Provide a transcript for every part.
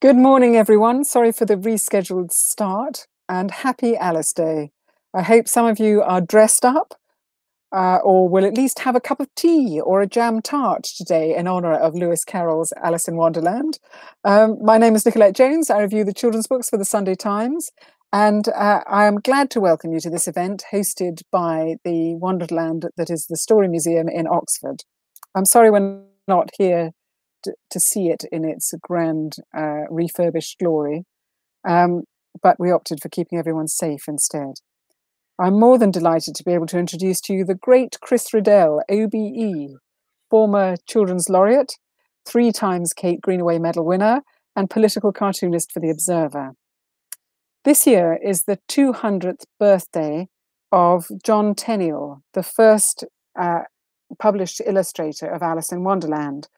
Good morning, everyone. Sorry for the rescheduled start and happy Alice Day. I hope some of you are dressed up uh, or will at least have a cup of tea or a jam tart today in honour of Lewis Carroll's Alice in Wonderland. Um, my name is Nicolette Jones. I review the children's books for the Sunday Times. And uh, I am glad to welcome you to this event hosted by the Wonderland that is the Story Museum in Oxford. I'm sorry we're not here to, see it in its grand uh, refurbished glory, um, but we opted for keeping everyone safe instead. I'm more than delighted to be able to introduce to you the great Chris Riddell, OBE, former Children's Laureate, three times Kate Greenaway Medal winner, and political cartoonist for The Observer. This year is the 200th birthday of John Tenniel, the first uh, published illustrator of Alice in Wonderland,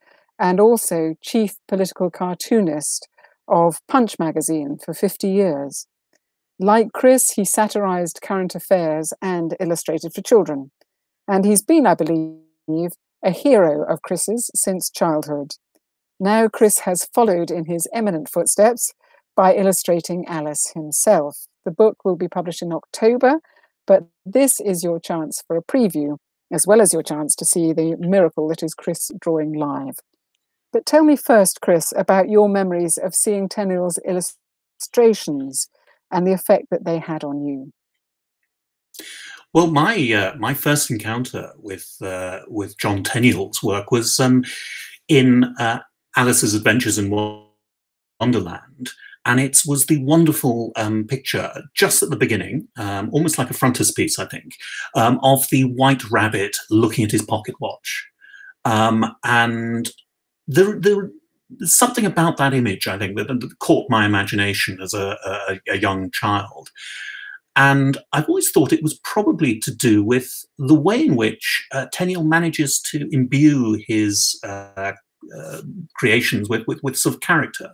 and also chief political cartoonist of Punch magazine for 50 years. Like Chris, he satirized current affairs and illustrated for children. And he's been, I believe, a hero of Chris's since childhood. Now, Chris has followed in his eminent footsteps by illustrating Alice himself. The book will be published in October, but this is your chance for a preview, as well as your chance to see the miracle that is Chris drawing live. But tell me first, Chris, about your memories of seeing Tenniel's illustrations and the effect that they had on you. Well, my uh, my first encounter with uh, with John Tenniel's work was um, in uh, Alice's Adventures in Wonderland, and it was the wonderful um, picture just at the beginning, um, almost like a frontispiece, I think, um, of the white rabbit looking at his pocket watch. Um, and there, there, there's something about that image, I think, that, that caught my imagination as a, a, a, young child. And I've always thought it was probably to do with the way in which uh, Tenniel manages to imbue his uh, uh, creations with, with, with sort of character.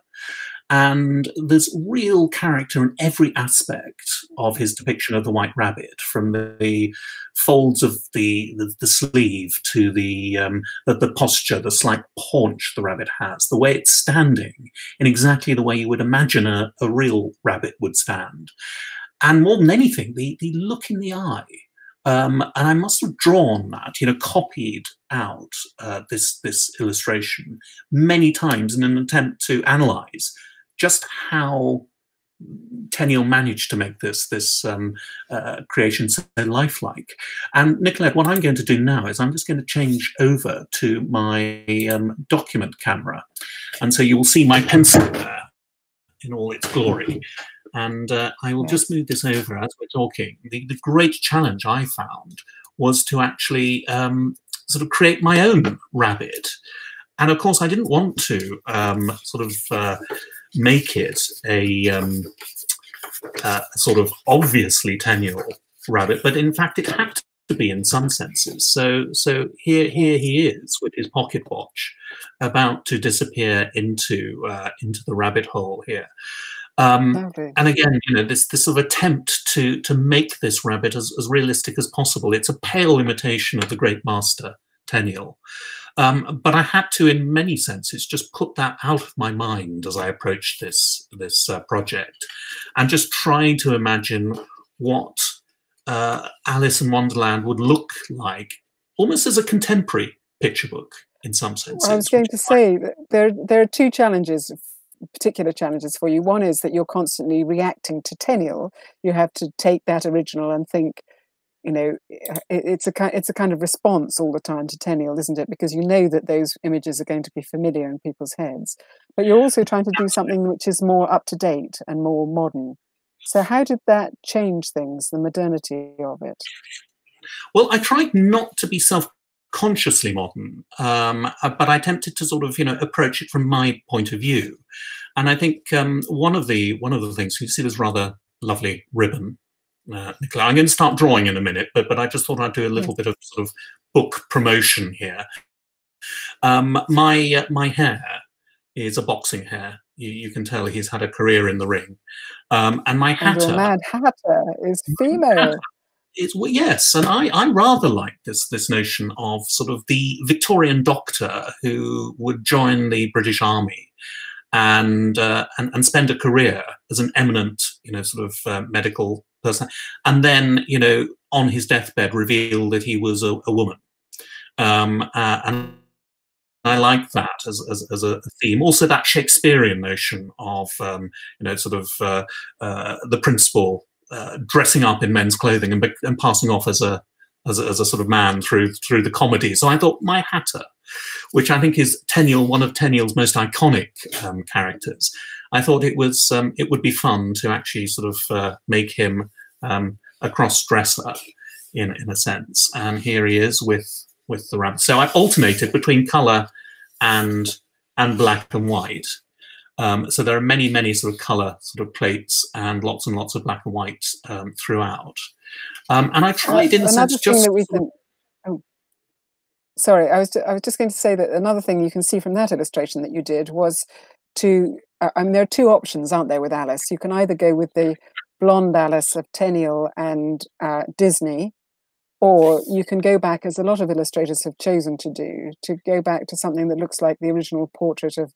And there's real character in every aspect of his depiction of the White Rabbit, from the folds of the the, the sleeve to the, um, the, the posture, the slight paunch the rabbit has, the way it's standing in exactly the way you would imagine a, a real rabbit would stand, and more than anything, the the look in the eye. Um, and I must have drawn that, you know, copied out uh, this this illustration many times in an attempt to analyze just how Tenniel managed to make this this um, uh, creation so lifelike. And Nicolette, what I'm going to do now is I'm just going to change over to my um, document camera, and so you will see my pencil there in all its glory. And uh, I will just move this over as we're talking. The, the great challenge I found was to actually um, sort of create my own rabbit. And of course, I didn't want to um, sort of uh, make it a um, uh, sort of obviously Tenniel rabbit, but in fact it had to be in some senses. So so here here he is with his pocket watch, about to disappear into uh, into the rabbit hole here. Um, okay. And again, you know, this this sort of attempt to to make this rabbit as, as realistic as possible. It's a pale imitation of the great master Tenniel. Um, but I had to, in many senses, just put that out of my mind as I approached this this uh, project, and just trying to imagine what uh, Alice in Wonderland would look like, almost as a contemporary picture book in some sense. Well, I was going to say there there are two challenges particular challenges for you. One is that you're constantly reacting to Tenniel. You have to take that original and think, you know it's a it's a kind of response all the time to Tenniel, isn't it? Because you know that those images are going to be familiar in people's heads, but you're also trying to do something which is more up to date and more modern. So how did that change things? The modernity of it. Well, I tried not to be self consciously modern, um, uh, but I attempted to sort of you know approach it from my point of view, and I think um, one of the one of the things you see this rather lovely ribbon uh, Nicola. I'm going to start drawing in a minute, but but I just thought I'd do a little bit of sort of book promotion here. Um, my uh, my hare is a boxing hare. You, you, can tell he's had a career in the ring. Um, and my hatter, and mad hatter, is female. It's, well, yes, and I, I rather like this this notion of sort of the Victorian doctor who would join the British Army and, uh, and and spend a career as an eminent, you know, sort of uh, medical person, and then, you know, on his deathbed, reveal that he was a, a woman, um, uh, and I like that as, as, as, a theme. Also, that Shakespearean notion of, um, you know, sort of uh, uh, the principal uh, dressing up in men's clothing and, and passing off as a, as a, as a sort of man through through the comedy. So I thought my Hatter, which I think is Tenniel, one of Tenniel's most iconic um, characters. I thought it was um, it would be fun to actually sort of uh, make him um, a cross dresser in in a sense. And here he is with with the rabbit. So I've alternated between color and and black and white. Um, so there are many, many sort of color sort of plates and lots and lots of black and white um, throughout. Um, and I tried in a sense just. That we can, oh, sorry, I was I was just going to say that another thing you can see from that illustration that you did was to. Uh, I mean, there are two options, aren't there, with Alice? You can either go with the blonde Alice of Tenniel and uh, Disney, or you can go back, as a lot of illustrators have chosen to do, to go back to something that looks like the original portrait of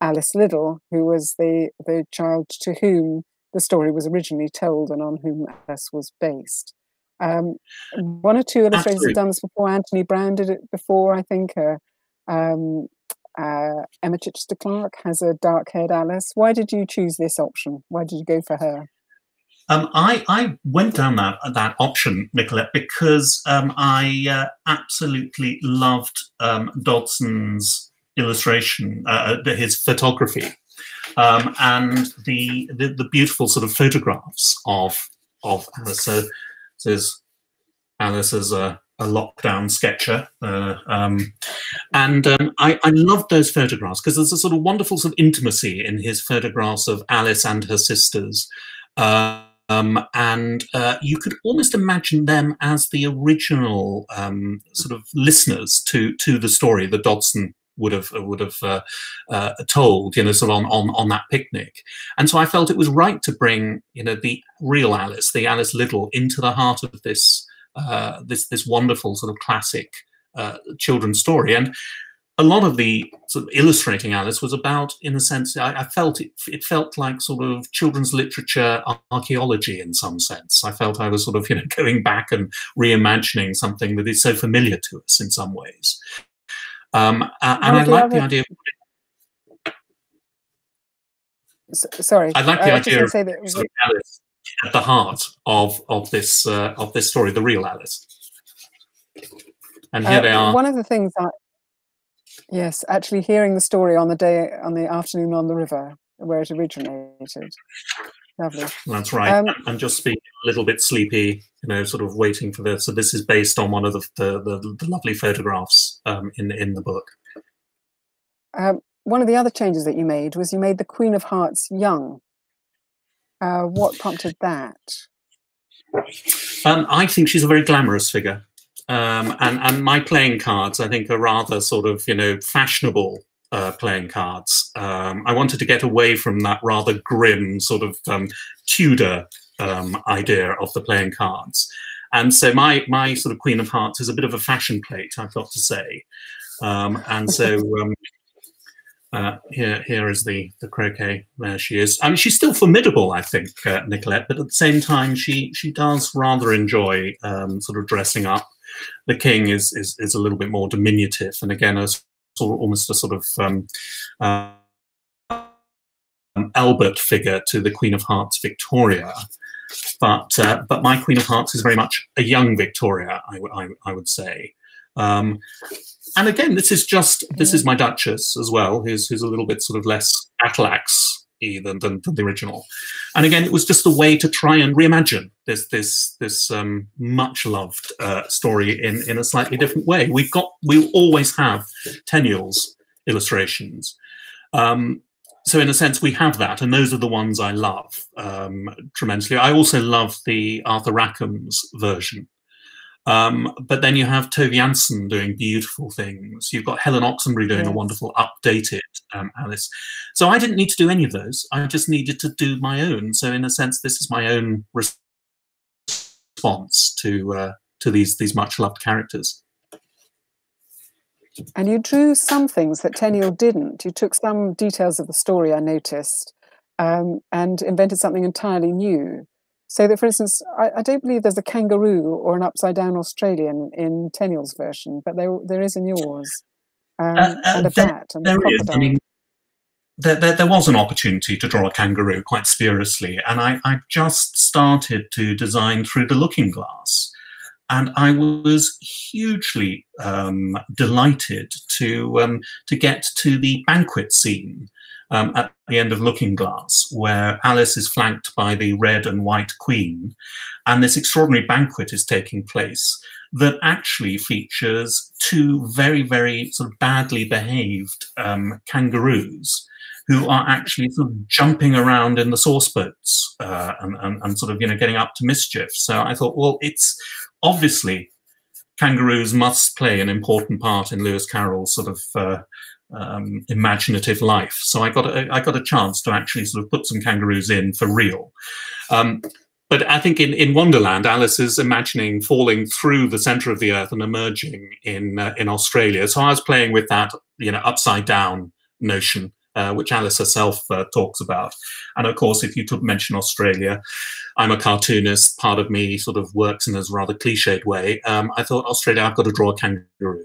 Alice Liddell, who was the, the child to whom the story was originally told and on whom Alice was based. Um, one or two illustrators Absolutely. have done this before. Anthony Browne did it before, I think. Uh, um, uh, Emma Chichester Clark has a dark haired Alice. Why did you choose this option? Why did you go for her? Um, I, I, went down that that option, Nicolette, because um, I uh, absolutely loved um, Dodgson's illustration, uh, uh, his photography, um, and the, the, the beautiful sort of photographs of of Alice. So Alice as a, a lockdown sketcher, uh, um, and um, I, I loved those photographs because there's a sort of wonderful sort of intimacy in his photographs of Alice and her sisters. Uh, um, and uh, you could almost imagine them as the original um, sort of listeners to to the story that Dodgson would have would have uh, uh, told, you know, sort of on, on on that picnic. And so I felt it was right to bring, you know, the real Alice, the Alice Liddell, into the heart of this uh, this this wonderful sort of classic uh, children's story. And a lot of the sort of illustrating Alice was about, in a sense, I, I, felt it, it felt like sort of children's literature archaeology in some sense. I felt I was sort of, you know, going back and reimagining something that is so familiar to us in some ways. Um, and I like the idea. Of, sorry, I like the idea of, of Alice at the heart of of this uh, of this story, the real Alice. And here uh, they are. One of the things that Yes, actually hearing the story on the day on the afternoon on the river where it originated. Lovely. That's right. Um, I'm just being a little bit sleepy, you know, sort of waiting for this. So this is based on one of the the, the, the lovely photographs um, in in the book. Um, one of the other changes that you made was you made the Queen of Hearts young. Uh, what prompted that? Um, I think she's a very glamorous figure. Um, and, and my playing cards, I think, are rather sort of, you know, fashionable uh, playing cards. Um, I wanted to get away from that rather grim sort of um, Tudor um, idea of the playing cards. And so my my sort of Queen of Hearts is a bit of a fashion plate, I've got to say. Um, and so um, uh, here here is the the croquet. There she is. I mean, she's still formidable, I think, uh, Nicolette. But at the same time, she she does rather enjoy sort of dressing up the king is, is, is a little bit more diminutive, and again, a sort of, almost a sort of um, uh, Albert figure to the Queen of Hearts, Victoria. But uh, but my Queen of Hearts is very much a young Victoria, I, I, I would say. Um, and again, this is just this is my Duchess as well, who's who's a little bit sort of less Atlax than, than, than, the original. And again, it was just a way to try and reimagine this this this um, much loved uh, story in in a slightly different way. We've got we always have Tenniel's illustrations. Um, so in a sense, we have that, and those are the ones I love um, tremendously. I also love the Arthur Rackham's version um, but then you have Tove Jansson doing beautiful things. You've got Helen Oxenbury doing yes. a wonderful updated um, Alice. So I didn't need to do any of those. I just needed to do my own. So in a sense, this is my own response to uh, to these these much loved characters. and you drew some things that Tenniel didn't. You took some details of the story, I noticed, um, and invented something entirely new. So that, for instance, I, I, don't believe there's a kangaroo or an upside down Australian in Tenniel's version, but there there is in yours, um, uh, uh, and a there, bat and a crocodile. I mean, there, there, there, was an opportunity to draw a kangaroo quite spuriously, and I, I just started to design through the looking glass. And I was hugely um, delighted to um, to get to the banquet scene um, at the end of Looking Glass, where Alice is flanked by the red and white queen, and this extraordinary banquet is taking place that actually features two very, very sort of badly behaved um, kangaroos who are actually sort of jumping around in the sauce boats uh, and, and, and, sort of you know getting up to mischief. So I thought, well, it's obviously kangaroos must play an important part in Lewis Carroll's sort of uh, um, imaginative life. So I got a, I got a chance to actually sort of put some kangaroos in for real. Um, but I think in, in Wonderland, Alice is imagining falling through the center of the earth and emerging in uh, in Australia. So I was playing with that, you know, upside down notion, uh, which Alice herself uh, talks about. And of course, if you took mention Australia, I'm a cartoonist. Part of me sort of works in a rather cliched way. Um, I thought Australia, I've got to draw a kangaroo.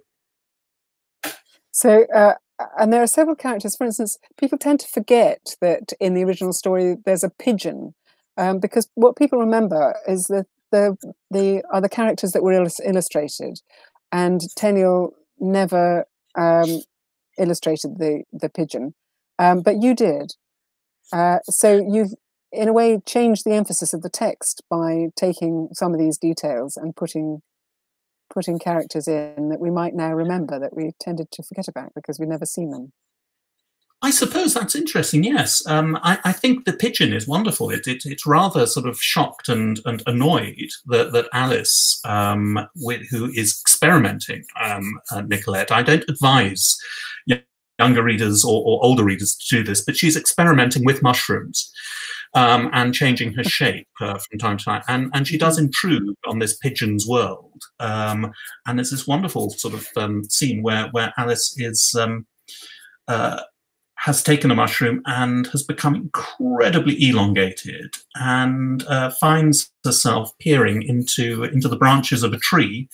So uh, and there are several characters. For instance, people tend to forget that in the original story there's a pigeon, um, because what people remember is that the the are the characters that were illustrated, and Tenniel never um, illustrated the the pigeon, um, but you did. Uh, so you've in a way changed the emphasis of the text by taking some of these details and putting putting characters in that we might now remember that we tended to forget about because we've never seen them. I suppose that's interesting. Yes, um, I, I, think the pigeon is wonderful. It, it, it's rather sort of shocked and, and annoyed that, that Alice, um, who is experimenting, um, uh, Nicolette. I don't advise younger readers or, or, older readers to do this, but she's experimenting with mushrooms um, and changing her shape uh, from time to time. And, and she does intrude on this pigeon's world. Um, and there's this wonderful sort of um, scene where, where Alice is. Um, uh, has taken a mushroom and has become incredibly elongated and uh, finds herself peering into into the branches of a tree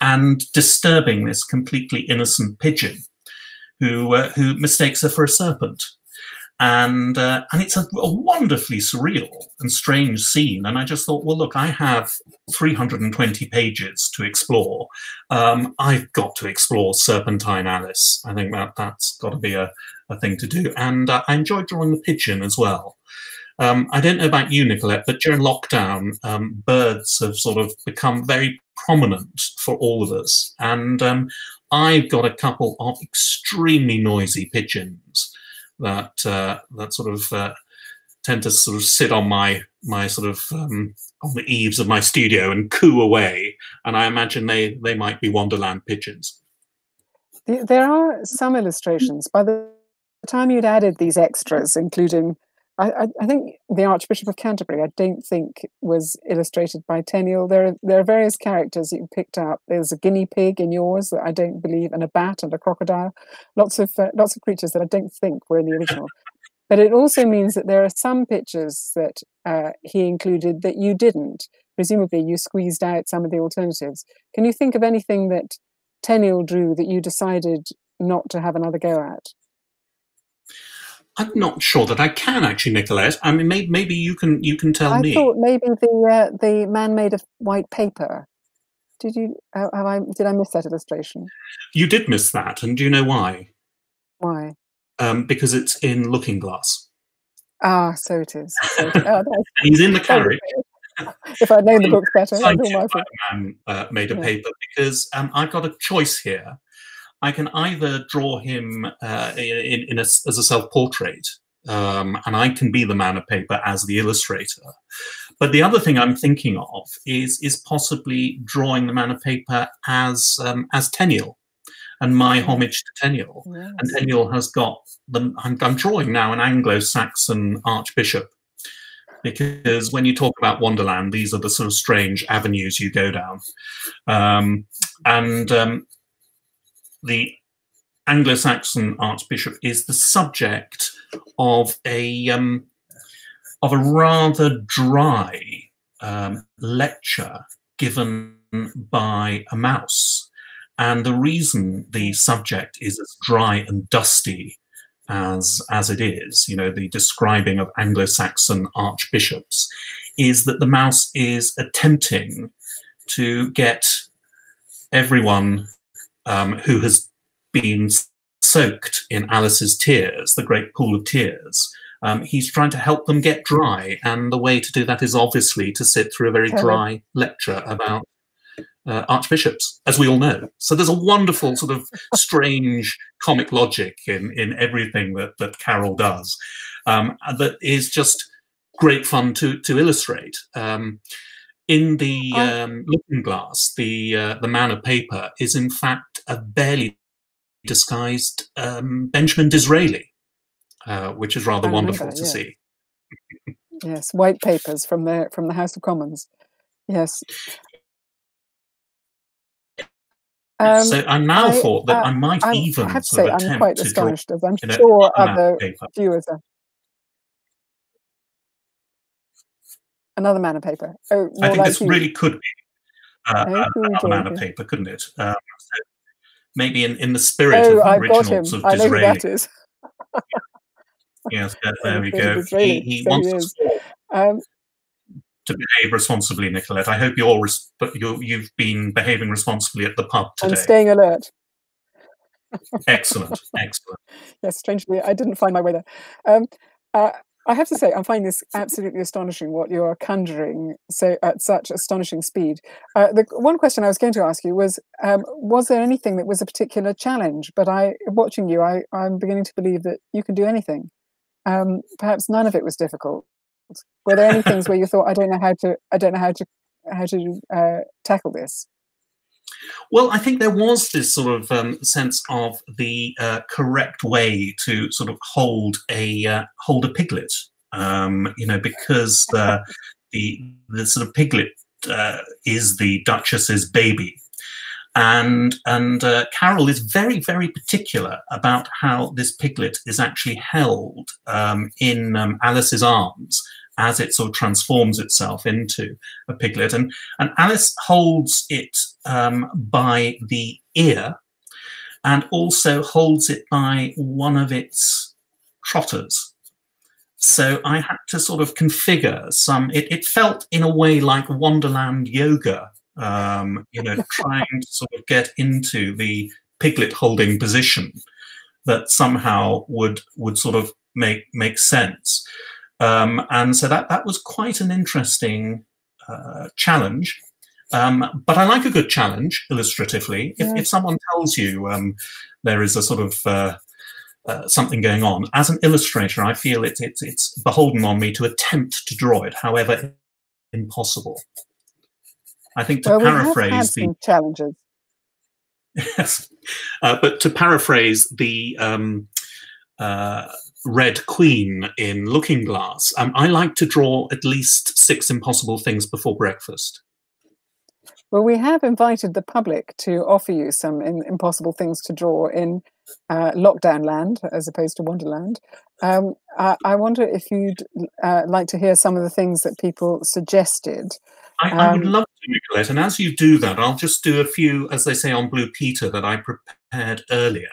and disturbing this completely innocent pigeon who uh, who mistakes her for a serpent and uh, and it's a, a, wonderfully surreal and strange scene. And I just thought, well, look, I have 320 pages to explore. Um, I've got to explore Serpentine Alice. I think that that's got to be a, a thing to do. And uh, I enjoyed drawing the pigeon as well. Um, I don't know about you, Nicolette, but during lockdown, um, birds have sort of become very prominent for all of us. And um, I've got a couple of extremely noisy pigeons that uh, that sort of uh, tend to sort of sit on my my sort of um, on the eaves of my studio and coo away, and I imagine they they might be Wonderland pigeons. There are some illustrations. By the time you'd added these extras, including I, I, think the Archbishop of Canterbury, I don't think was illustrated by Tenniel. There are, there are various characters you picked up. There's a guinea pig in yours that I don't believe, and a bat and a crocodile. Lots of uh, lots of creatures that I don't think were in the original. but it also means that there are some pictures that uh, he included that you didn't. Presumably, you squeezed out some of the alternatives. Can you think of anything that Tenniel drew that you decided not to have another go at? I'm not sure that I can actually, Nicolette. I mean, maybe, maybe you can you can tell I me. I thought maybe the uh, the man made of white paper. Did you uh, have I did I miss that illustration? You did miss that, and do you know why? Why? Um, because it's in Looking Glass. Ah, so it is. So it is. Oh, he's in the carriage. if I'd known the books better, I'd my man uh, made a yeah. paper because um, I've got a choice here I can either draw him uh, in, in a, as a self-portrait, um, and I can be the man of paper as the illustrator. But the other thing I'm thinking of is is possibly drawing the man of paper as um, as Tenniel, and my homage to Tenniel. Yes. And Tenniel has got the. I'm, I'm drawing now an Anglo-Saxon archbishop because when you talk about Wonderland, these are the sort of strange avenues you go down. Um, and um, the Anglo-Saxon archbishop is the subject of a um, of a rather dry um, lecture given by a mouse. And the reason the subject is as dry and dusty as, as it is, you know, the describing of Anglo-Saxon archbishops, is that the mouse is attempting to get everyone um, who has been soaked in Alice's tears, the great pool of tears, um, he's trying to help them get dry. And the way to do that is obviously to sit through a very dry lecture about uh, archbishops, as we all know. So there's a wonderful sort of strange comic logic in, in everything that, that Carroll does um, that is just great fun to, to illustrate. Um, in the oh. um, Looking Glass, the uh, the man of paper is in fact a barely disguised um, Benjamin Disraeli, uh, which is rather wonderful to see. yes, white papers from the from the House of Commons. Yes. Um, so I now I, thought that uh, I might I even have to say I'm quite astonished, as I'm sure other viewers are. Another man of paper. Oh, I think like this you. really could be uh, another man of paper, couldn't it? Um, so maybe in, in the spirit oh, of the I've originals of Disraeli. I know who that is. yes, there we go. He, he so wants he um, to behave responsibly, Nicolette. I hope you're res- you you've been behaving responsibly at the pub today. I'm staying alert. excellent, excellent. Yes, strangely, I didn't find my way there. Um, uh, I have to say, I'm finding this absolutely astonishing what you are conjuring so at such astonishing speed. Uh, the one question I was going to ask you was: um, Was there anything that was a particular challenge? But I, watching you, I, I'm beginning to believe that you can do anything. Um, perhaps none of it was difficult. Were there any things where you thought, I don't know how to, I don't know how to, how to uh, tackle this? Well, I think there was this sort of um, sense of the uh, correct way to sort of hold a uh, hold a piglet, um, you know, because the the the sort of piglet uh, is the Duchess's baby, and and uh, Carroll is very very particular about how this piglet is actually held um, in um, Alice's arms as it sort of transforms itself into a piglet. And, and Alice holds it um, by the ear and also holds it by one of its trotters. So I had to sort of configure some, it, it felt in a way like Wonderland yoga, um, you know, trying to sort of get into the piglet holding position that somehow would would sort of make make sense. Um, and so that, that was quite an interesting uh, challenge. Um, but I like a good challenge illustratively. If, yeah. if someone tells you um, there is a sort of uh, uh, something going on, as an illustrator, I feel it, it, it's beholden on me to attempt to draw it, however impossible. I think to well, paraphrase the challenges. Yes, uh, but to paraphrase the um, uh, Red Queen in Looking Glass, um, I like to draw at least six impossible things before breakfast. Well, we have invited the public to offer you some in, impossible things to draw in uh, lockdown land as opposed to Wonderland. Um, I, I, wonder if you'd uh, like to hear some of the things that people suggested. I, um, I, would um, love to, Nicolette. And as you do that, I'll just do a few, as they say on Blue Peter, that I prepared earlier.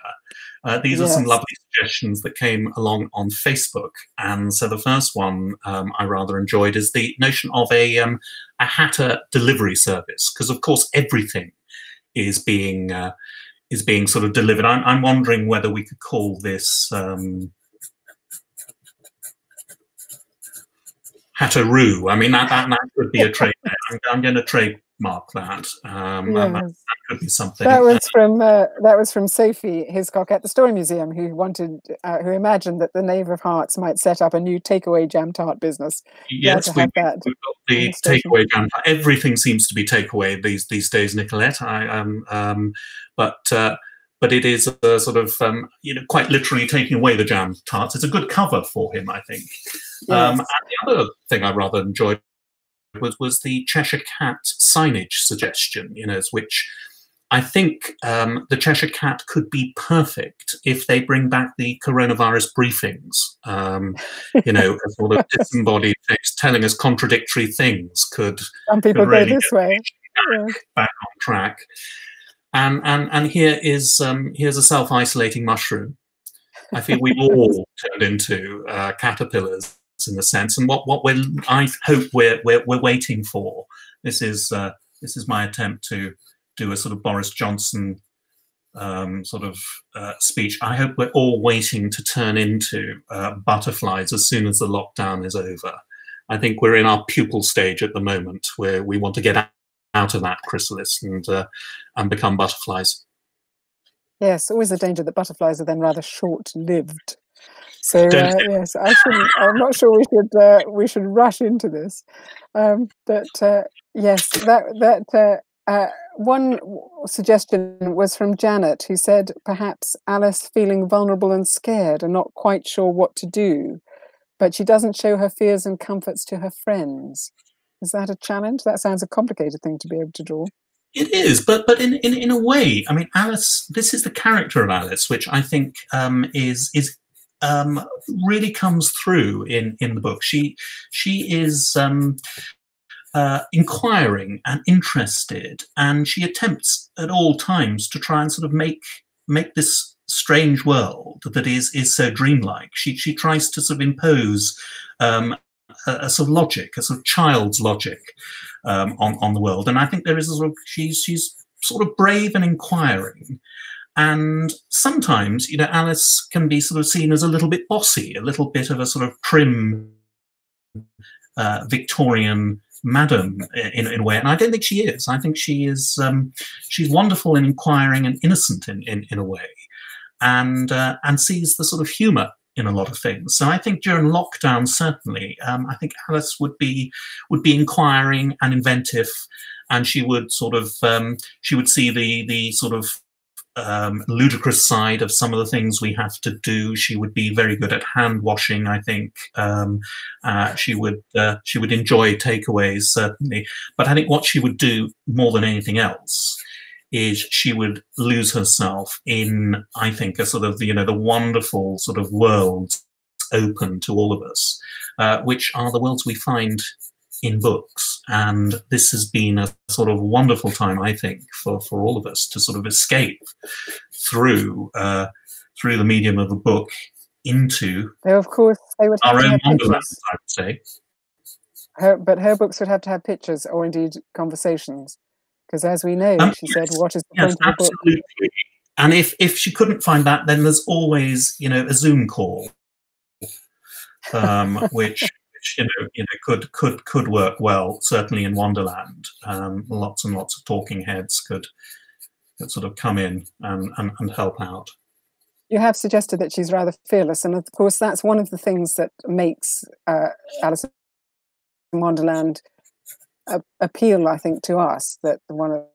Uh, these yes. are some lovely suggestions that came along on Facebook. And so the first one um, I rather enjoyed is the notion of a, um, a Hatter delivery service, because of course everything is being uh, is being sort of delivered. I'm, I'm wondering whether we could call this um, Hatteroo. I mean, that, that, that could be a trade. I'm, I'm going to trade mark that. Um, yes. that, that, could be something. That was from uh, that was from Sophie Hiscock at the Story Museum, who wanted, uh, who imagined that the Knave of Hearts might set up a new takeaway jam tart business. Yes, we, have got the takeaway jam. Tart. Everything seems to be takeaway these these days, Nicolette. I um, um but. Uh, but it is a sort of um, you know quite literally taking away the jam tarts. It's a good cover for him, I think. Yes. Um, and the other thing I rather enjoyed was was the Cheshire Cat signage suggestion, you know, which I think um, the Cheshire Cat could be perfect if they bring back the coronavirus briefings. Um, you know, a sort of disembodied text telling us contradictory things could. Some people could really go this way. Back, yeah. back on track. And and and here is um, here's a self-isolating mushroom. I think we've all turned into uh, caterpillars in a sense. And what what we're I hope we're we're, we're waiting for. This is uh, this is my attempt to do a sort of Boris Johnson um, sort of uh, speech. I hope we're all waiting to turn into uh, butterflies as soon as the lockdown is over. I think we're in our pupal stage at the moment where we want to get out of that chrysalis and uh, and become butterflies. Yes, always the danger that butterflies are then rather short-lived. So uh, yes, I shouldn't. I'm not sure we should uh, we should rush into this, um, but uh, yes, that that uh, uh, one suggestion was from Janet, who said perhaps Alice feeling vulnerable and scared and not quite sure what to do, but she doesn't show her fears and comforts to her friends. Is that a challenge? That sounds a complicated thing to be able to draw. It is, but but in, in, in a way, I mean, Alice. This is the character of Alice, which I think um, is is um, really comes through in in the book. She she is um, uh, inquiring and interested, and she attempts at all times to try and sort of make make this strange world that is is so dreamlike. She she tries to sort of impose um, a, a, sort of logic, a sort of child's logic um, on on the world, and I think there is a sort of she's she's sort of brave and inquiring. And sometimes, you know, Alice can be sort of seen as a little bit bossy, a little bit of a sort of prim uh, Victorian madam in, in a way. And I don't think she is. I think she is, um, she's wonderful and inquiring and innocent in, in, in a way and, uh, and sees the sort of humor in a lot of things. So I think during lockdown, certainly, um, I think Alice would be would be inquiring and inventive, and she would sort of um, she would see the the sort of um, ludicrous side of some of the things we have to do. She would be very good at hand washing. I think um, uh, she would uh, she would enjoy takeaways certainly. But I think what she would do more than anything else is she would lose herself in I think a sort of you know the wonderful sort of worlds open to all of us, uh, which are the worlds we find in books. And this has been a sort of wonderful time, I think, for, for all of us to sort of escape through uh, through the medium of a book into Though of course they would our own wonderland, I would say. Her, but her books would have to have pictures or indeed conversations. Because as we know, um, she yes, said, what is the yes, point of absolutely. the book? And if, if she couldn't find that, then there's always, you know, a Zoom call, um, which which you know, you know could could could work well. Certainly in Wonderland, um, lots and lots of talking heads could, could sort of come in and, and, and help out. You have suggested that she's rather fearless, and of course that's one of the things that makes uh, Alice in Wonderland a- appeal, I think, to us. That one of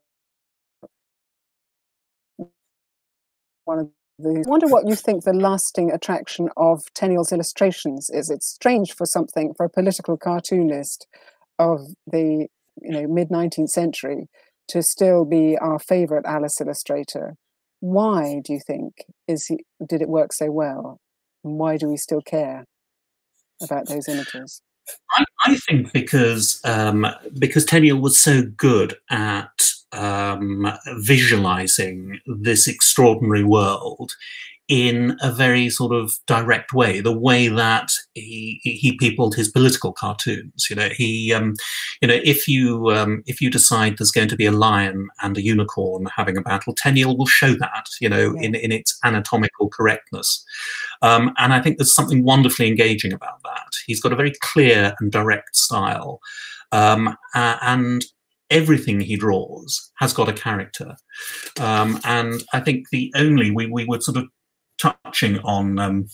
one of I wonder what you think the lasting attraction of Tenniel's illustrations is. It's strange for something for a political cartoonist of the you know mid 19th century to still be our favorite Alice illustrator. Why do you think is he, did it work so well? And why do we still care about those images? I, I think because um, because Tenniel was so good at um, visualizing this extraordinary world in a very sort of direct way, the way that he, he peopled his political cartoons. You know, he, um, you know, if you um, if you decide there's going to be a lion and a unicorn having a battle, Tenniel will show that. You know, yeah. in in its anatomical correctness, um, and I think there's something wonderfully engaging about that. He's got a very clear and direct style. Um, uh, and everything he draws has got a character. Um, and I think the only we, we were sort of touching on um,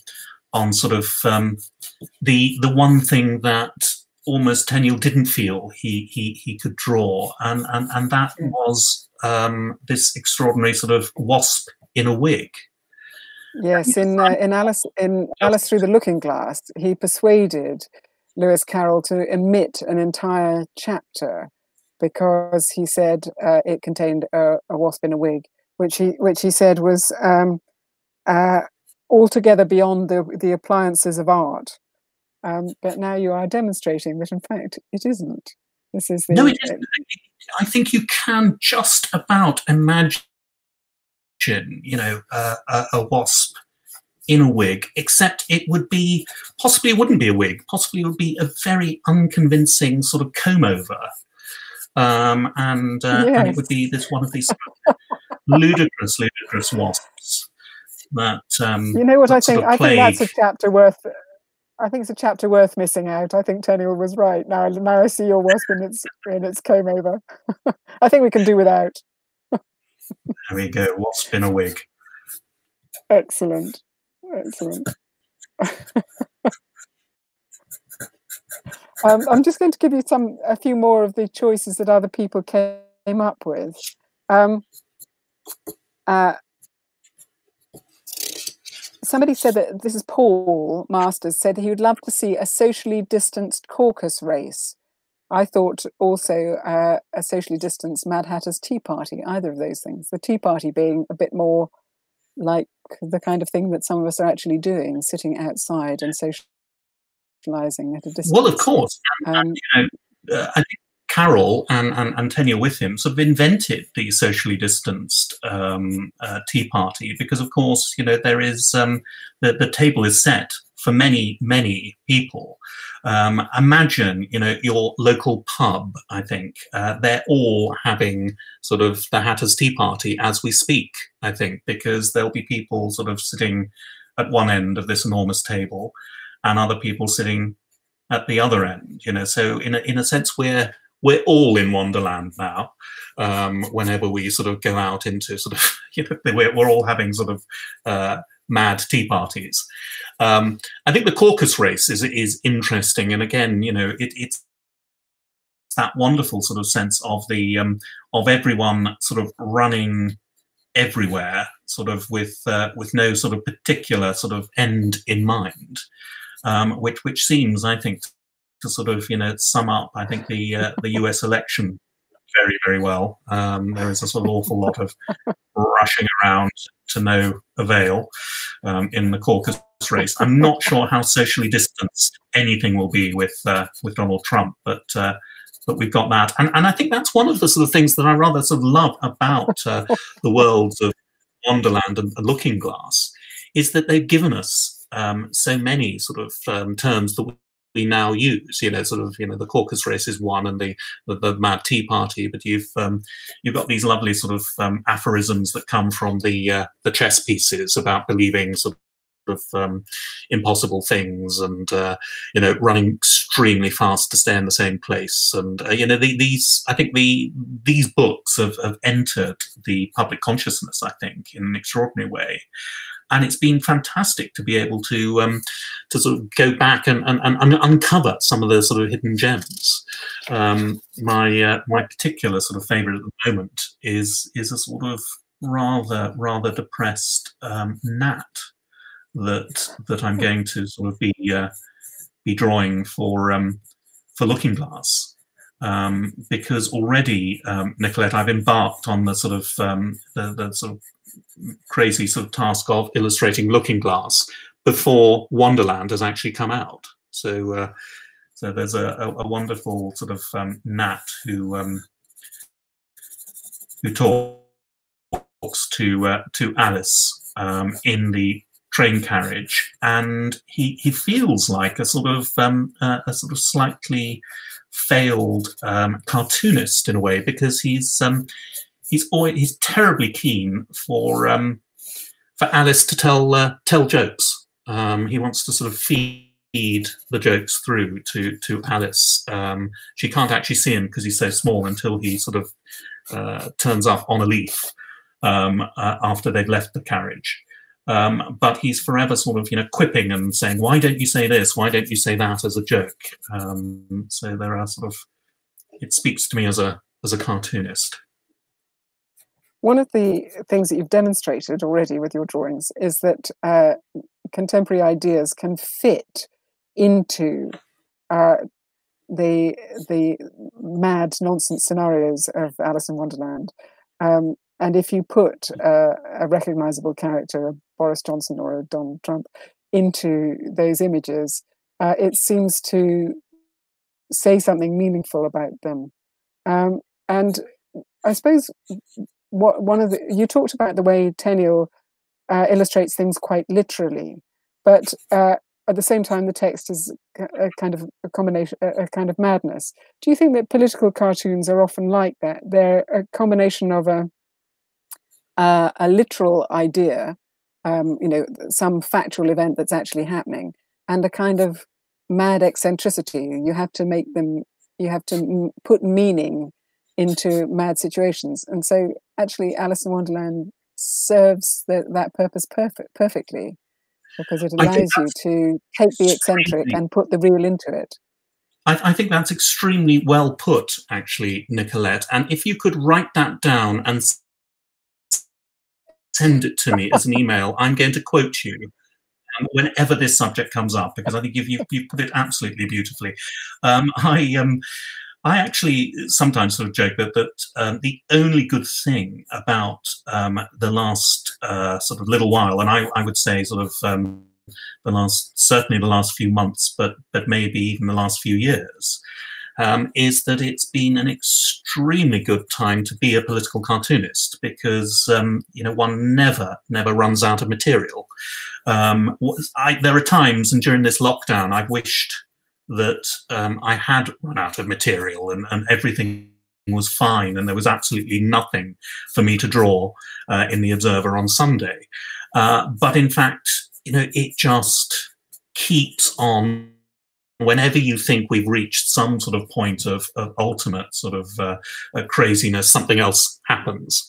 on sort of um, the the one thing that almost Tenniel didn't feel he he he could draw, and and and that was um, this extraordinary sort of wasp in a wig. Yes, in uh, in Alice in Alice through the Looking Glass, he persuaded Lewis Carroll to omit an entire chapter because he said uh, it contained a, a, wasp in a wig, which he which he said was um, uh, altogether beyond the the appliances of art. Um, but now you are demonstrating that, in fact, it isn't. This is the, no, it isn't. I think you can just about imagine, you know, uh, a, a wasp in a wig, except it would be possibly it wouldn't be a wig, possibly it would be a very unconvincing sort of comb over. Um, and, uh, yes. and it would be this one of these ludicrous, ludicrous wasps that um, you know what I think. I think that's a chapter worth. I think it's a chapter worth missing out. I think Tenniel was right. Now, now I see your wasp in its in its comb over. I think we can do without. there we go. Wasp in a wig. Excellent. Excellent. um, I'm just going to give you some a few more of the choices that other people came up with. Um, uh, somebody said that this is Paul Masters said he would love to see a socially distanced caucus race. I thought also uh, a socially distanced Mad Hatter's Tea Party, either of those things. The Tea Party being a bit more like the kind of thing that some of us are actually doing, sitting outside and socializing at a distance. Well, of course. And, um, you know, uh, I think Carroll and, and, and Tenniel with him sort of invented the socially distanced um, uh, Tea Party because, of course, you know, there is um, the, the table is set for many, many people. Um, imagine, you know, your local pub, I think, uh, they're all having sort of the Hatter's Tea Party as we speak, I think, because there'll be people sort of sitting at one end of this enormous table and other people sitting at the other end, you know. So in a, in a sense, we're we're all in Wonderland now. Um, whenever we sort of go out into sort of, you know, we're, we're all having sort of uh, mad tea parties. Um, I think the caucus race is is interesting, and again, you know, it, it's that wonderful sort of sense of the um, of everyone sort of running everywhere, sort of with uh, with no sort of particular sort of end in mind, um, which which seems, I think, to sort of you know sum up, I think the uh, the U.S. election very very well. Um, there is a sort of awful lot of rushing around to no avail um, in the caucus race. I'm not sure how socially distanced anything will be with uh, with Donald Trump, but. Uh, but we've got that, and, and I think that's one of the sort of things that I rather sort of love about uh, the worlds of Wonderland and, Looking Glass, is that they've given us um, so many sort of um, terms that we now use. You know, sort of, you know, the caucus race is one, and the the, the Mad Tea Party. But you've um, you've got these lovely sort of um, aphorisms that come from the uh, the chess pieces about believing sort of um, impossible things and uh, you know running extremely fast to stay in the same place and uh, you know the, these I think the these books have, have entered the public consciousness I think in an extraordinary way and it's been fantastic to be able to um, to sort of go back and, and, and, uncover some of the sort of hidden gems. Um, my uh, my particular sort of favourite at the moment is is a sort of rather rather depressed um, gnat that that I'm going to sort of be uh, be drawing for um, for Looking Glass. Um, because already, um, Nicolette, I've embarked on the sort of um, the, the, sort of crazy sort of task of illustrating Looking Glass before Wonderland has actually come out. So, uh, so there's a, a, a, wonderful sort of um, gnat who um, who talks to uh, to Alice um, in the train carriage, and he he feels like a sort of a sort of slightly failed um, cartoonist in a way because he's um, he's always he's terribly keen for um, for Alice to tell uh, tell jokes. Um, he wants to sort of feed the jokes through to to Alice. Um, she can't actually see him because he's so small until he sort of uh, turns up on a leaf um, uh, after they've left the carriage. Um, but he's forever sort of, you know, quipping and saying, "Why don't you say this? Why don't you say that?" as a joke. Um, so there are sort of, it speaks to me as a as a cartoonist. One of the things that you've demonstrated already with your drawings is that uh, contemporary ideas can fit into uh, the the mad nonsense scenarios of Alice in Wonderland. Um, and if you put uh, a recognizable character, Boris Johnson or a Donald Trump, into those images, uh, it seems to say something meaningful about them. Um, and I suppose what one of the you talked about the way Tenniel uh, illustrates things quite literally, but uh, at the same time the text is a kind of a combination, a kind of madness. Do you think that political cartoons are often like that? They're a combination of a uh, a literal idea, um, you know, some factual event that's actually happening, and a kind of mad eccentricity. You have to make them. You have to put meaning into mad situations, and so actually, Alice in Wonderland serves the, that purpose perfect perfectly because it allows you to take the eccentric and put the real into it. I, I, think that's extremely well put, actually, Nicolette. And if you could write that down and send it to me as an email. I'm going to quote you um, whenever this subject comes up because I think you've, you've, you've put it absolutely beautifully. Um, I um, I actually sometimes sort of joke that that um, the only good thing about um, the last uh, sort of little while, and I, I would say sort of um, the last certainly the last few months, but but maybe even the last few years, um, is that it's been an extremely good time to be a political cartoonist because um, you know one never never runs out of material. Um, I, there are times, and during this lockdown, I've wished that um, I had run out of material and, and everything was fine and there was absolutely nothing for me to draw uh, in the Observer on Sunday. Uh, but in fact, you know, it just keeps on whenever you think we've reached some sort of point of, of ultimate sort of uh, uh, craziness, something else happens.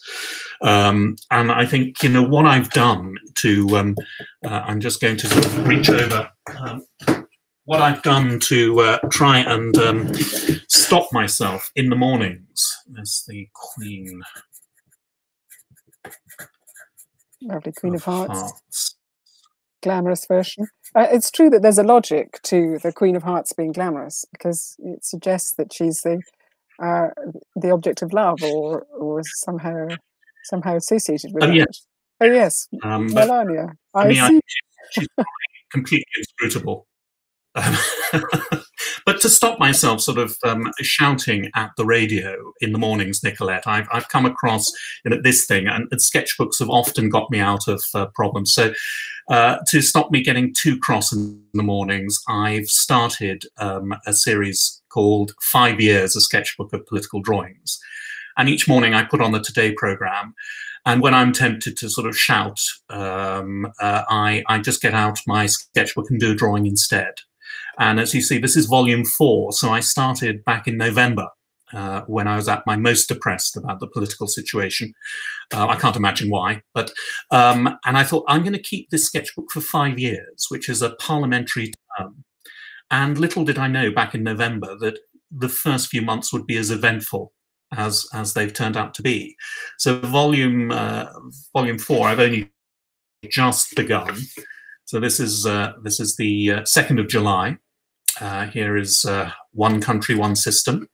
Um, and I think, you know, what I've done to, um, uh, I'm just going to sort of reach over. Um, what I've done to uh, try and um, stop myself in the mornings is the Queen. Lovely Queen of, of Hearts. Hearts. Glamorous version. Uh, it's true that there's a logic to the Queen of Hearts being glamorous because it suggests that she's the uh, the object of love or or somehow somehow associated with oh, it. Yes. Oh yes, um, Melania. I, I mean, see. I, she's completely inscrutable. but to stop myself sort of um, shouting at the radio in the mornings, Nicolette, I've, I've come across you know, this thing, and, and, sketchbooks have often got me out of uh, problems. So, uh, to stop me getting too cross in the mornings, I've started um, a series called Five Years, a sketchbook of political drawings. And each morning I put on the Today program. And when I'm tempted to sort of shout, um, uh, I, I just get out my sketchbook and do a drawing instead. And as you see, this is volume four. So I started back in November uh, when I was at my most depressed about the political situation. Uh, I can't imagine why, but um, and I thought I'm going to keep this sketchbook for five years, which is a parliamentary term. And little did I know back in November that the first few months would be as eventful as as they've turned out to be. So volume uh, volume four, I've only just begun. So this is uh, this is the uh, second of July. Uh, here is uh, one country, one system.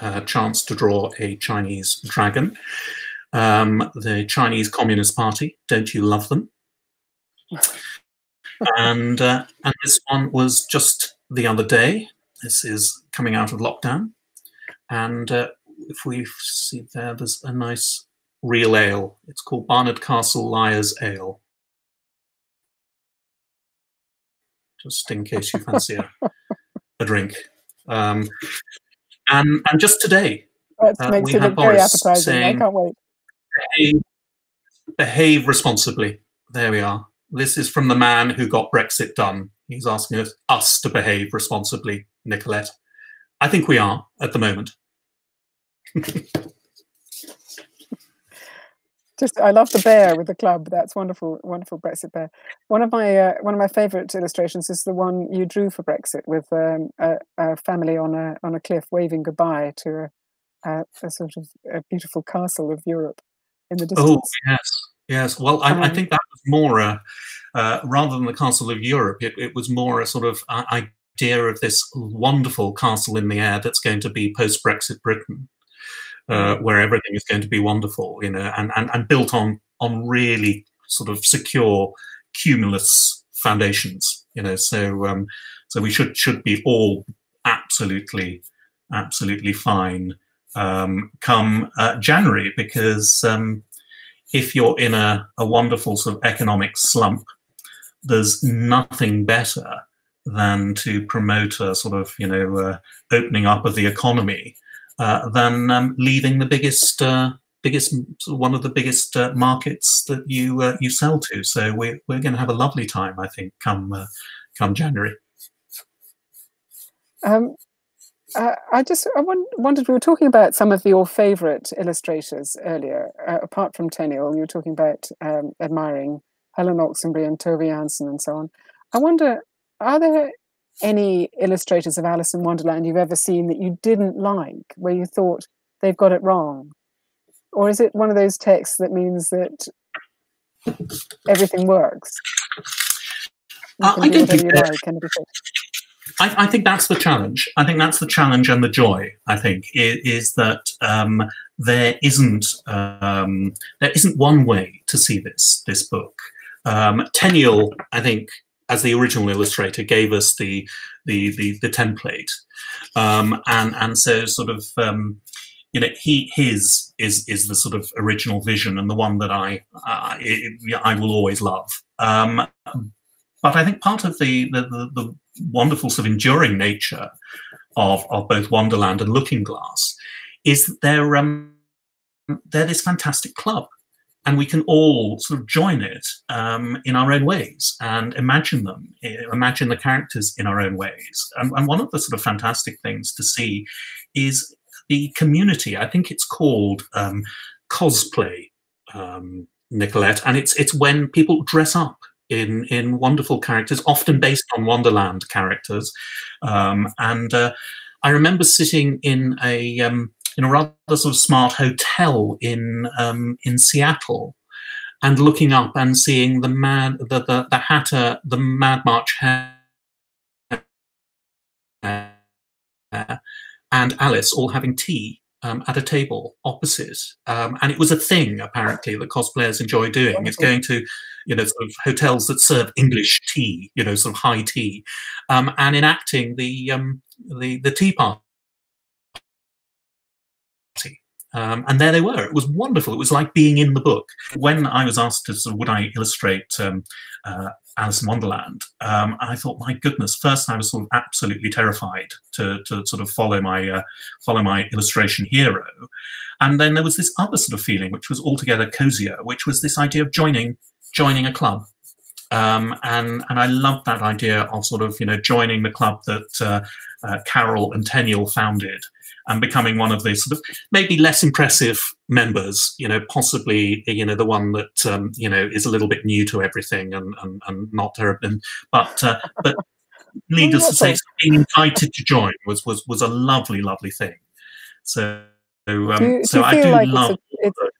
A chance to draw a Chinese dragon. Um, the Chinese Communist Party. Don't you love them? and uh, and this one was just the other day. This is coming out of lockdown, and uh, if we see there, there's a nice real ale. It's called Barnard Castle Liar's Ale. Just in case you fancy a, a drink. Um, and, and just today, that uh, makes it very appetizing. Saying, I can't wait. Behave, behave responsibly. There we are. This is from the man who got Brexit done. He's asking us, us to behave responsibly, Nicolette. I think we are at the moment. just I love the bear with the club. That's wonderful, wonderful Brexit bear. One of my uh, one of my favourite illustrations is the one you drew for Brexit with um, a, a, family on a on a cliff waving goodbye to a, a, a, sort of a beautiful castle of Europe in the oh, distance. Oh yes, yes. Well, I, um, I think that was more a, uh, rather than the castle of Europe. It, it was more a sort of idea of this wonderful castle in the air that's going to be post Brexit Britain, uh, where everything is going to be wonderful, you know, and, and, and built on on really sort of secure cumulus foundations, you know. So um, so we should should be all absolutely absolutely fine um, come uh, January because um, if you're in a, a wonderful sort of economic slump, there's nothing better than to promote a sort of you know uh, opening up of the economy uh, than um, leaving the biggest uh, biggest one of the biggest uh, markets that you uh, you sell to. So we're we're going to have a lovely time, I think, come uh, come January. Um, I just I wondered we were talking about some of your favourite illustrators earlier. apart from Tenniel, you were talking about um, admiring Helen Oxenbury and Tove Jansson and so on. I wonder are there any illustrators of Alice in Wonderland you've ever seen that you didn't like, where you thought they've got it wrong? Or is it one of those texts that means that everything works? Uh, I don't think like I, I, think that's the challenge. I think that's the challenge and the joy. I think is, is that um, there isn't um, there isn't one way to see this this book. Um, Tenniel, I think, as the original illustrator, gave us the the the, the template, um, and and so sort of um, you know he his is is the sort of original vision and the one that I uh, it, I will always love. Um, but I think part of the, the the, the wonderful sort of enduring nature of of both Wonderland and Looking Glass is that they're um, they're this fantastic club and we can all sort of join it um, in our own ways and imagine them, imagine the characters in our own ways. And, and, one of the sort of fantastic things to see is the community. I think it's called um, cosplay, um, Nicolette, and it's it's when people dress up in in wonderful characters, often based on Wonderland characters. Um, and uh, I remember sitting in a um, in a rather sort of smart hotel in um, in Seattle, and looking up and seeing the mad the the, the Hatter the Mad March hare and Alice all having tea um, at a table opposite. Um, and it was a thing, apparently, that cosplayers enjoy doing. It's going to, you know, sort of hotels that serve English tea, you know, sort of high tea, um, and enacting the, um, the, the tea party. Um, and there they were. It was wonderful. It was like being in the book. When I was asked to sort of, would I illustrate um, uh, Alice in Wonderland, um, I thought, my goodness. First, I was sort of absolutely terrified to, to sort of follow my uh, follow my illustration hero, and then there was this other sort of feeling, which was altogether cozier, which was this idea of joining joining a club. Um, and and I loved that idea of sort of you know joining the club that uh, uh, Carroll and Tenniel founded, and becoming one of the sort of maybe less impressive members, you know, possibly, you know, the one that, um, you know, is a little bit new to everything and, and, and not terrible. But, uh, but needless to say, being invited to join was, was, was a lovely, lovely thing. So, um, do so do I do like love. It's a, it's,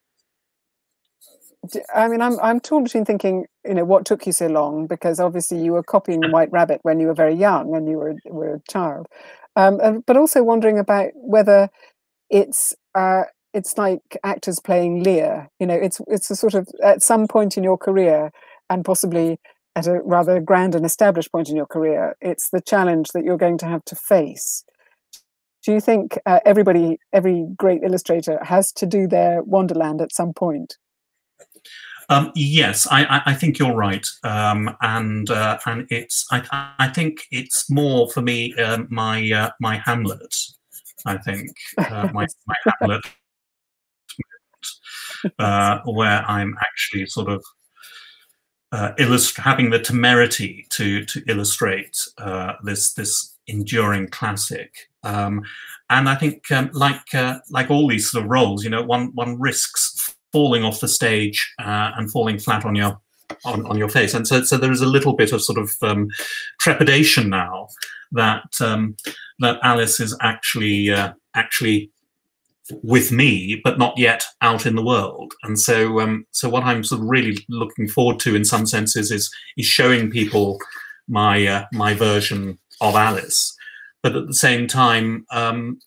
I mean, I'm I'm torn between thinking, you know, what took you so long? Because obviously you were copying the White Rabbit when you were very young and you were were a child, um, but also wondering about whether it's uh, it's like actors playing Lear. You know, it's it's a sort of at some point in your career, and possibly at a rather grand and established point in your career, it's the challenge that you're going to have to face. Do you think uh, everybody, every great illustrator, has to do their Wonderland at some point? Um, yes, I, I, think you're right, um, and uh, and it's I, I think it's more for me uh, my uh, my Hamlet. I think uh, my, my Hamlet, uh, where I'm actually sort of uh, having the temerity to to illustrate this this enduring classic. Um, and I think, um, like like all these sort of roles, you know, one one risks falling off the stage uh, and falling flat on your on, on your face. And so, so there is a little bit of sort of um, trepidation now that um, that Alice is actually uh, actually with me, but not yet out in the world. And so, um, so what I'm sort of really looking forward to, in some senses, is is showing people my uh, my version of Alice, but at the same time, um,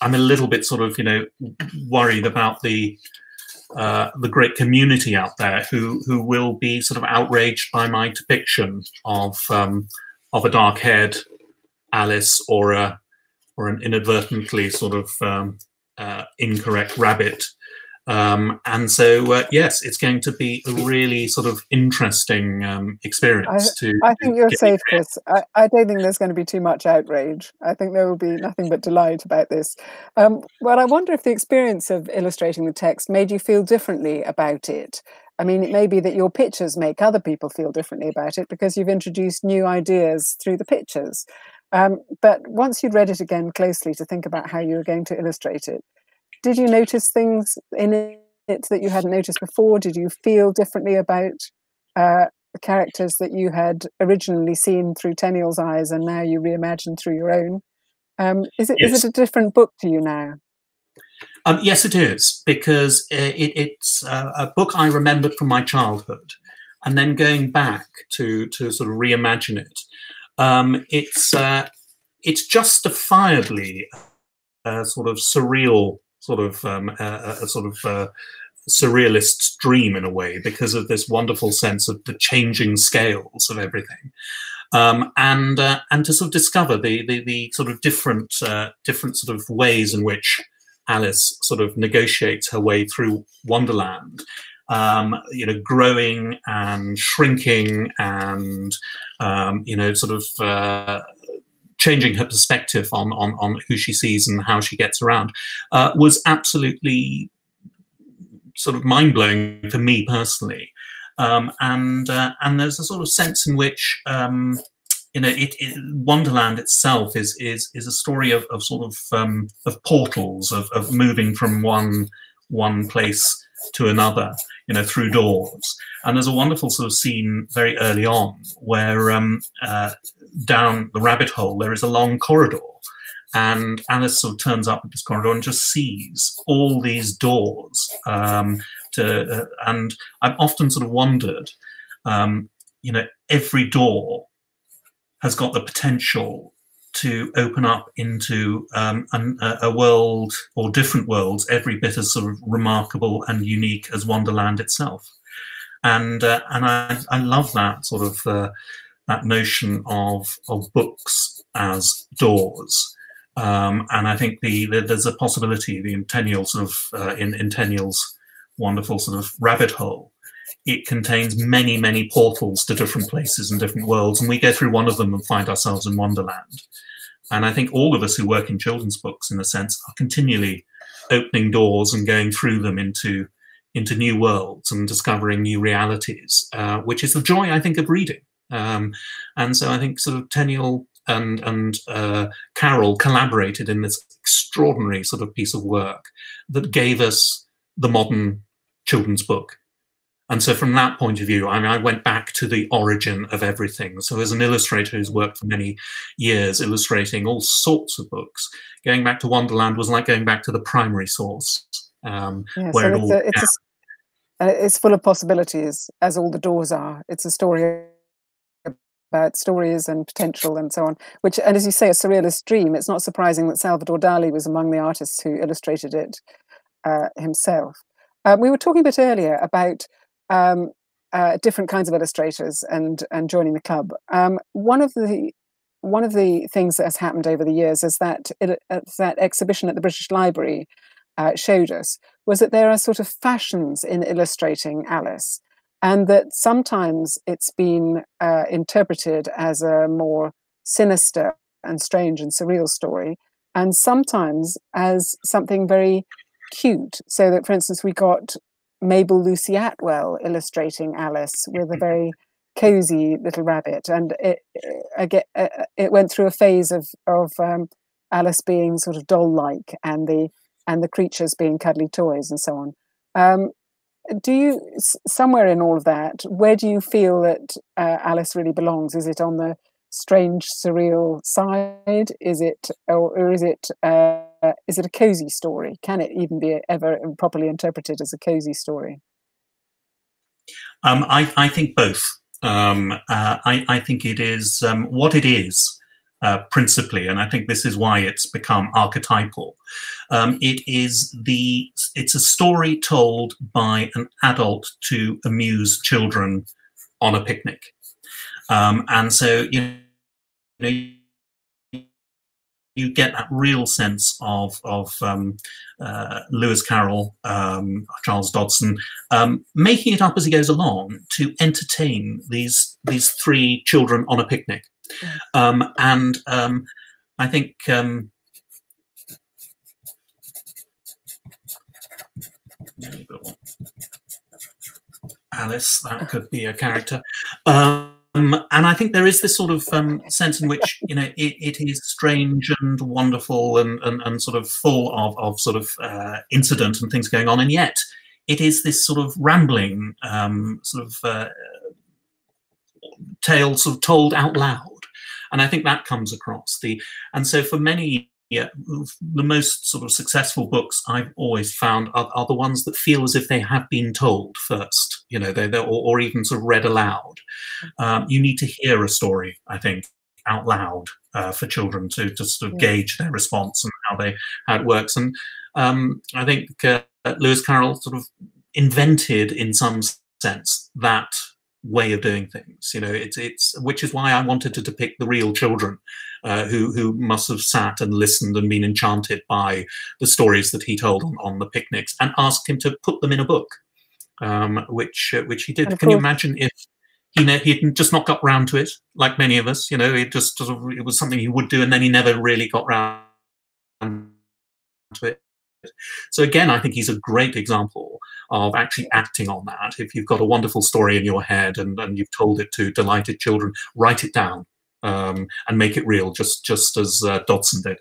I'm a little bit sort of you know worried about the uh, the great community out there who who will be sort of outraged by my depiction of um, of a dark-haired Alice or a or an inadvertently sort of um, uh, incorrect rabbit um, and so, uh, yes, it's going to be a really sort of interesting um, experience. I, to I think you're safe, Chris. I, I, don't think there's going to be too much outrage. I think there will be nothing but delight about this. Um, well, I wonder if the experience of illustrating the text made you feel differently about it. I mean, it may be that your pictures make other people feel differently about it because you've introduced new ideas through the pictures. Um, but once you'd read it again closely to think about how you were going to illustrate it, did you notice things in it that you hadn't noticed before? Did you feel differently about uh, the characters that you had originally seen through Tenniel's eyes and now you reimagined through your own? Um, is it yes. is it a different book to you now? Um, yes, it is because it, it's a book I remembered from my childhood, and then going back to to sort of reimagine it. Um, it's uh, it's justifiably a sort of surreal sort of um, a, a, sort of uh, surrealist dream in a way because of this wonderful sense of the changing scales of everything. Um, and uh, and to sort of discover the the, the sort of different uh, different sort of ways in which Alice sort of negotiates her way through Wonderland, um, you know, growing and shrinking and um, you know, sort of uh, changing her perspective on, on, on who she sees and how she gets around uh, was absolutely sort of mind blowing for me personally. Um, and uh, and there's a sort of sense in which um, you know it, it, Wonderland itself is is is a story of, of sort of um, of portals of, of moving from one one place to another, you know, through doors. And there's a wonderful sort of scene very early on where um, uh, down the rabbit hole there is a long corridor. And Alice sort of turns up at this corridor and just sees all these doors. Um, to, uh, and I've often sort of wondered, um, you know, every door has got the potential to open up into um, an, a world or different worlds every bit as sort of remarkable and unique as Wonderland itself. And uh, and I, I love that sort of uh, that notion of of books as doors. Um, and I think the, the, there's a possibility the Tenniel sort of uh, in, in Tenniel's wonderful sort of rabbit hole it contains many, many portals to different places and different worlds, and we go through one of them and find ourselves in Wonderland. And I think all of us who work in children's books, in a sense, are continually opening doors and going through them into into new worlds and discovering new realities, uh, which is the joy, I think, of reading. Um, and so I think sort of Tenniel and and uh, Carroll collaborated in this extraordinary sort of piece of work that gave us the modern children's book and so, from that point of view, I mean, I went back to the origin of everything. So, as an illustrator who's worked for many years illustrating all sorts of books, going back to Wonderland was like going back to the primary source. Um, yeah, where so it it's, all, a, it's, a, uh, it's full of possibilities, as all the doors are. It's a story about stories and potential and so on. Which, and as you say, a surrealist dream. It's not surprising that Salvador Dali was among the artists who illustrated it uh, himself. Uh, we were talking a bit earlier about um, uh, different kinds of illustrators and and joining the club. Um, one of the one of the things that has happened over the years is that it, uh, that exhibition at the British Library uh, showed us was that there are sort of fashions in illustrating Alice, and that sometimes it's been uh, interpreted as a more sinister and strange and surreal story, and sometimes as something very cute. So that, for instance, we got Mabel Lucie Attwell illustrating Alice with a very cozy little rabbit, and it I get it went through a phase of of um, Alice being sort of doll like, and the and the creatures being cuddly toys, and so on. Um, do you somewhere in all of that? Where do you feel that uh, Alice really belongs? Is it on the strange, surreal side? Is it, or, or is it? Uh, uh, is it a cozy story? Can it even be ever properly interpreted as a cozy story? Um, I, I, think both. Um, uh, I, I, think it is um, what it is. uh, principally, and I think this is why it's become archetypal. Um, it is the it's a story told by an adult to amuse children on a picnic, um, and so you know you get that real sense of of um, uh, Lewis Carroll, um, Charles Dodgson, um, making it up as he goes along to entertain these these three children on a picnic, um, and um, I think. Um, Alice, that could be a character. Um, um, and I think there is this sort of um, sense in which you know it, it is strange and wonderful and, and, and sort of full of, of sort of uh, incident and things going on, and yet it is this sort of rambling um, sort of uh, tale sort of told out loud, and I think that comes across the. And so for many yeah, the most sort of successful books I've always found are, are, the ones that feel as if they have been told first, you know, they or, or, even sort of read aloud. Um, you need to hear a story, I think, out loud uh, for children to, to sort of yeah. gauge their response and how they how it works. And um, I think uh, Lewis Carroll sort of invented, in some sense, that way of doing things. You know, it's it's which is why I wanted to depict the real children uh, who who must have sat and listened and been enchanted by the stories that he told on, on the picnics, and asked him to put them in a book, um, which uh, which he did. Can course. you imagine if? He, he had just not got round to it, like many of us. You know, it just sort of, it was something he would do, and then he never really got round to it. So again, I think he's a great example of actually acting on that. If you've got a wonderful story in your head and, and you've told it to delighted children, write it down um, and make it real, just just as uh, Dodgson did.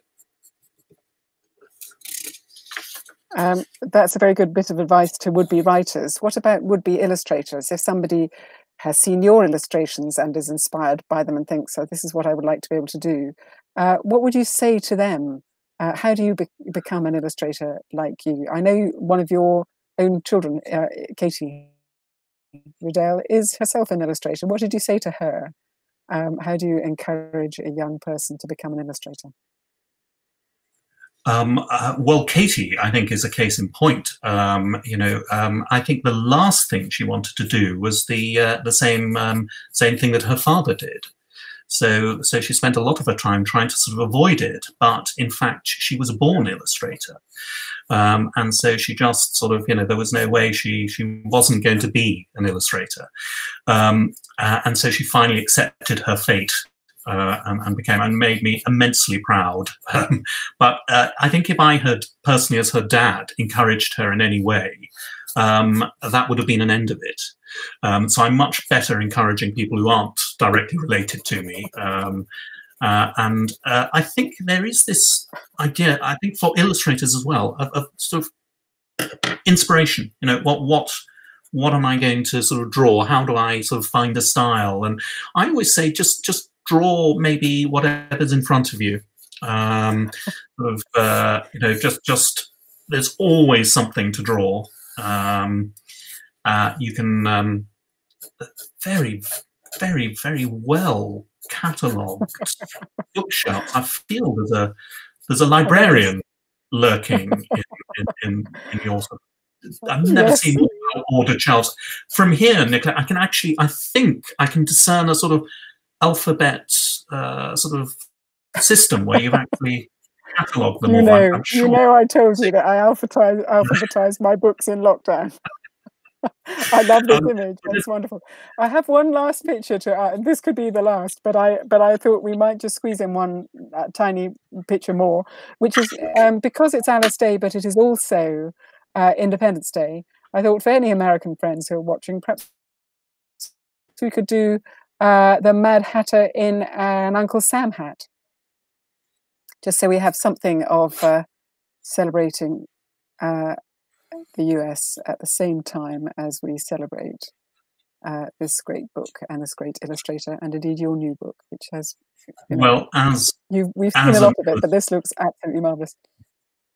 Um, that's a very good bit of advice to would-be writers. What about would-be illustrators? If somebody has seen your illustrations and is inspired by them and thinks, "So this is what I would like to be able to do," uh, what would you say to them? Uh, how do you be- become an illustrator like you? I know one of your own children, uh, Katie Riddell, is herself an illustrator. What did you say to her? Um, how do you encourage a young person to become an illustrator? Um, uh, well, Katie, I think, is a case in point. Um, you know, um, I think the last thing she wanted to do was the uh, the same um, same thing that her father did. So, so she spent a lot of her time trying to sort of avoid it. But in fact, she was a born illustrator. Um, and so she just sort of, you know, there was no way she she wasn't going to be an illustrator. Um, uh, and so she finally accepted her fate uh, and, and, became and made me immensely proud. But uh, I think if I had personally, as her dad, encouraged her in any way, um, that would have been an end of it. Um, so I'm much better encouraging people who aren't directly related to me. Um, uh, and uh, I think there is this idea, I think for illustrators as well, of, of, sort of inspiration. You know, what what what am I going to sort of draw? How do I sort of find a style? And I always say, just just draw maybe whatever's in front of you. Um, sort of, uh, you know, just just there's always something to draw. Um, uh, you can um, very, very, very well catalogued bookshelf. I feel there's a there's a librarian lurking in, in, in, in your. I've never yes. seen ordered shelves. From here, Nicola, I can actually, I think I can discern a sort of alphabet uh, sort of system where you've actually catalogued them you all. Know, sure. You know, I told you that I alphabetized, alphabetize my books in lockdown. I love this um, image. It's wonderful. I have one last picture to add. This could be the last, but I but I thought we might just squeeze in one uh, tiny picture more, which is um, because it's Alice Day, but it is also uh, Independence Day. I thought for any American friends who are watching, perhaps we could do uh, the Mad Hatter in an Uncle Sam hat, just so we have something of uh, celebrating uh, the US at the same time as we celebrate uh, this great book and this great illustrator, and indeed your new book, which has. You know, well, as you, we've seen a lot of it, but this looks absolutely marvelous.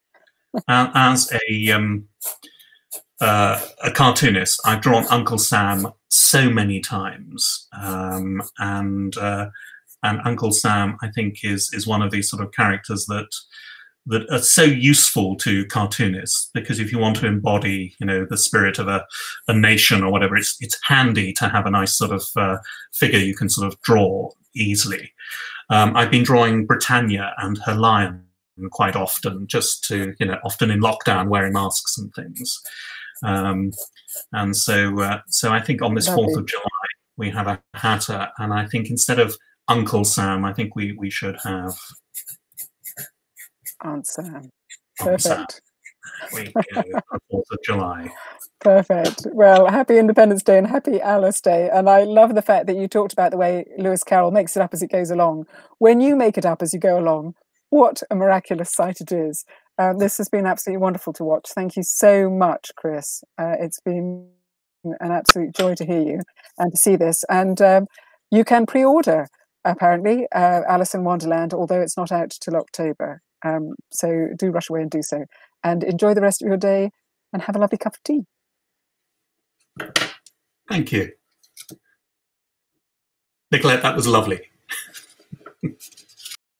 as a um, uh, a cartoonist, I've drawn Uncle Sam so many times, um, and uh, and Uncle Sam, I think, is is one of these sort of characters that that are so useful to cartoonists because if you want to embody, you know, the spirit of a, a nation or whatever, it's it's handy to have a nice sort of uh, figure you can sort of draw easily. Um, I've been drawing Britannia and her lion quite often, just to you know, often in lockdown, wearing masks and things. Um, and so, uh, so I think on this Fourth of July we have a hatter, and I think instead of Uncle Sam, I think we we should have Sam. Perfect. Week, Fourth of July. Perfect. Well, happy Independence Day and happy Alice Day. And I love the fact that you talked about the way Lewis Carroll makes it up as it goes along. When you make it up as you go along, what a miraculous sight it is. Um, this has been absolutely wonderful to watch. Thank you so much, Chris. Uh, it's been an absolute joy to hear you and to see this. And um, you can pre order, apparently, uh, Alice in Wonderland, although it's not out till October. Um, so do rush away and do so. And enjoy the rest of your day and have a lovely cup of tea. Thank you. Nicolette, that was lovely.